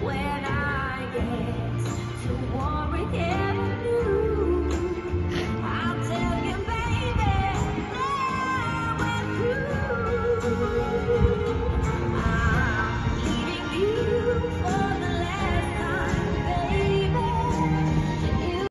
When I get to war again